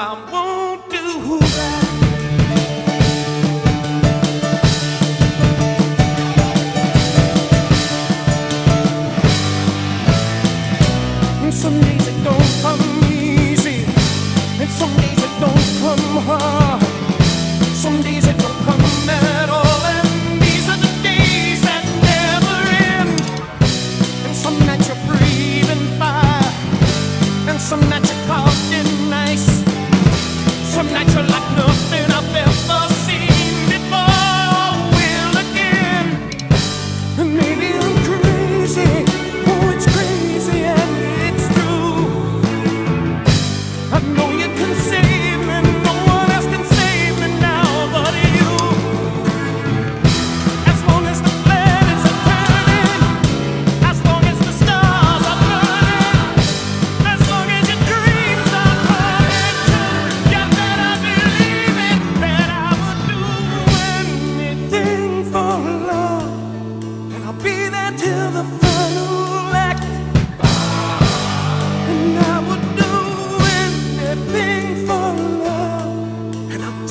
I won't do that.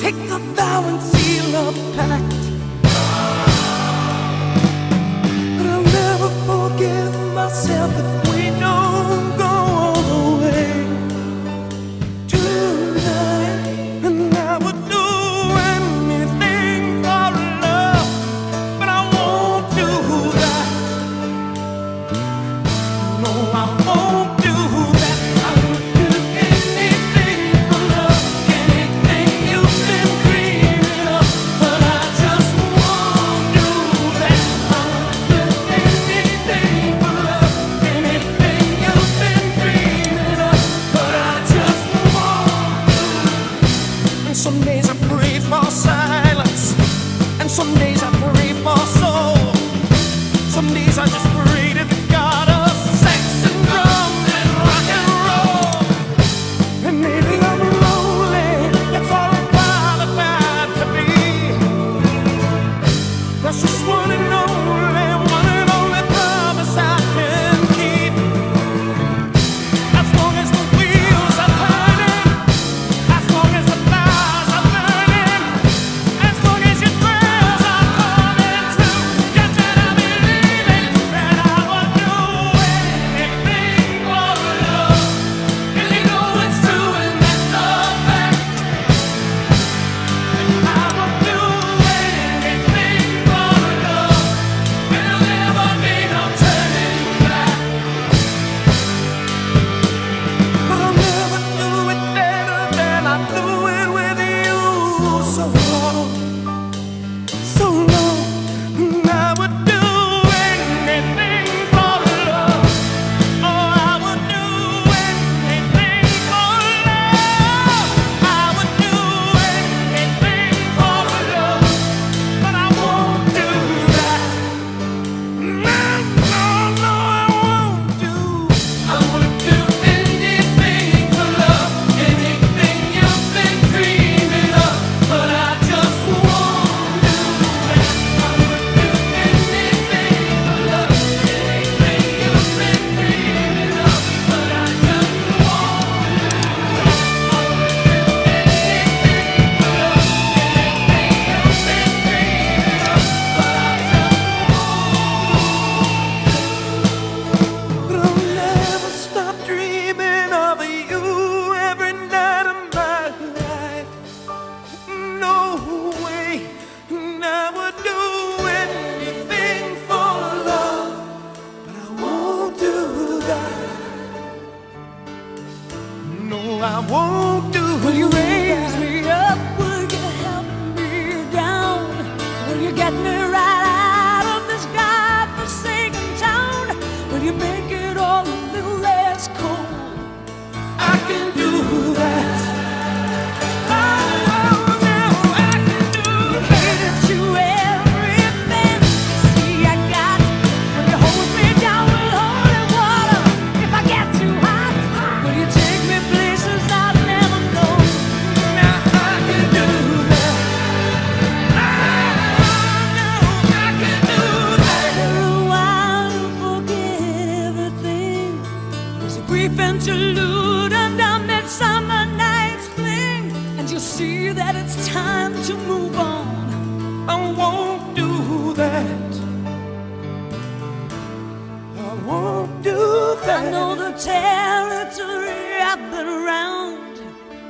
Take the vow and seal a pact. Some days I pray for sight. No, I won't do Will you raise me up? Will you help me down? Will you get me right out of this godforsaken town? Will you make it all a little less cold? I can do to move on. I won't do that. I won't do that. I know the territory I've been around.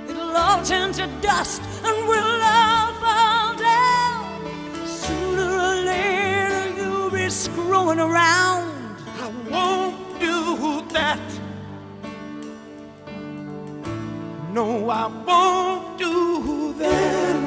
It'll all turn to dust and we'll all fall down. Sooner or later you'll be screwing around. I won't do that. No, I won't do that.